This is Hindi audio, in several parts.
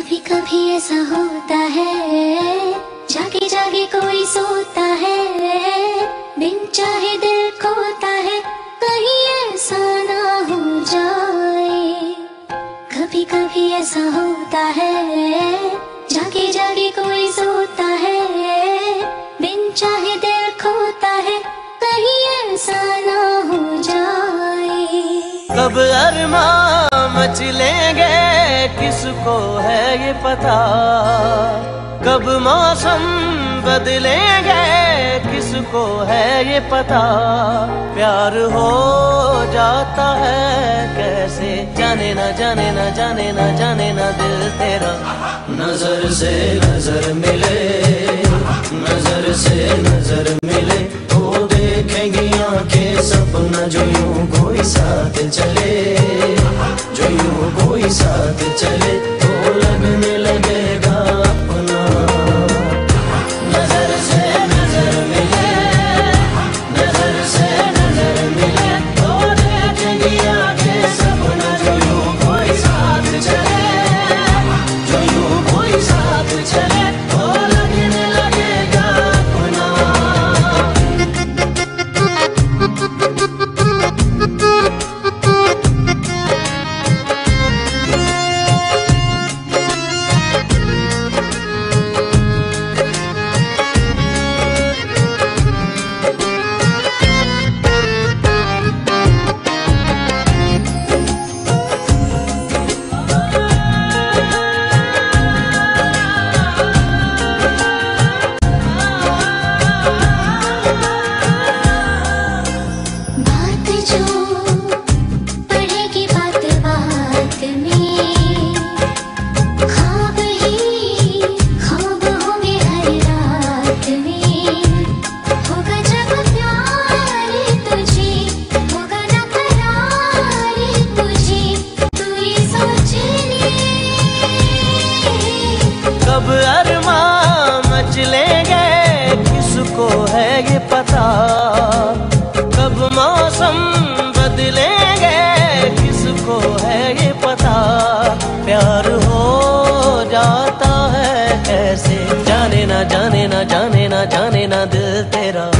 कभी कभी ऐसा होता है। जागे जागे कोई सोता है। बिन चाहे दिल खोता है। कहीं ऐसा ना हो जाए। कभी कभी ऐसा होता है। जागे जागे कोई सोता है। बिन चाहे दिल खोता है। कहीं ऐसा ना हो जाए। कब अरमा मचलेंगे किसको है ये पता। कब मौसम बदलेंगे किसको है ये पता। प्यार हो जाता है कैसे? जाने ना जाने ना जाने ना जाने ना दिल तेरा। नज़र से नज़र मिले, नज़र से नज़र मिले। वो देखेंगी आँखें, सपना जो यूँ कोई साथ चले। साथ चले पता कब मौसम बदलेंगे, किसको है ये पता? प्यार हो जाता है कैसे जाने ना जाने ना जाने ना जाने ना दिल तेरा।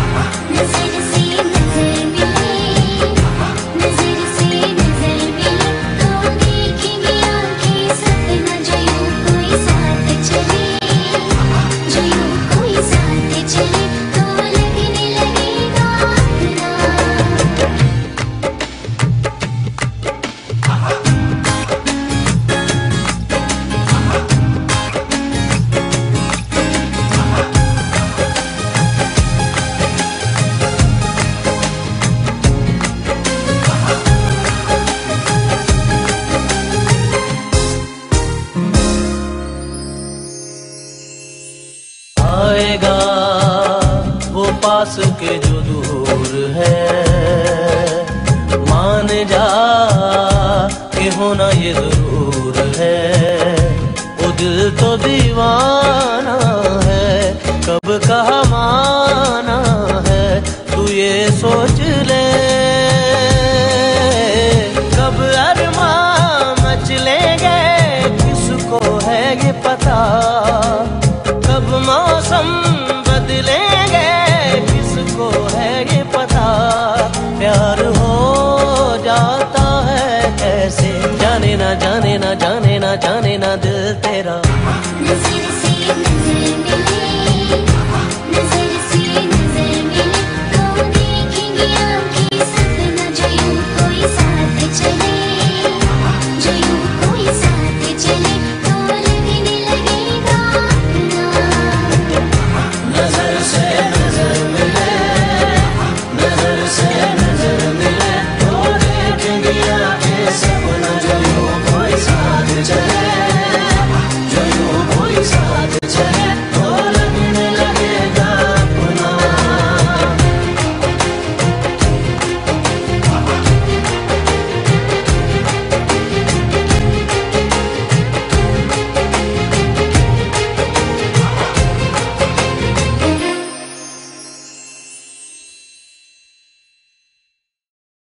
पास के जो दूर है, मान जा कि होना ये ज़रूर है। वो दिल तो दीवाना है, कब कहा माना है, तू ये सोच जाने ना जाने ना जाने ना दिल तेरा।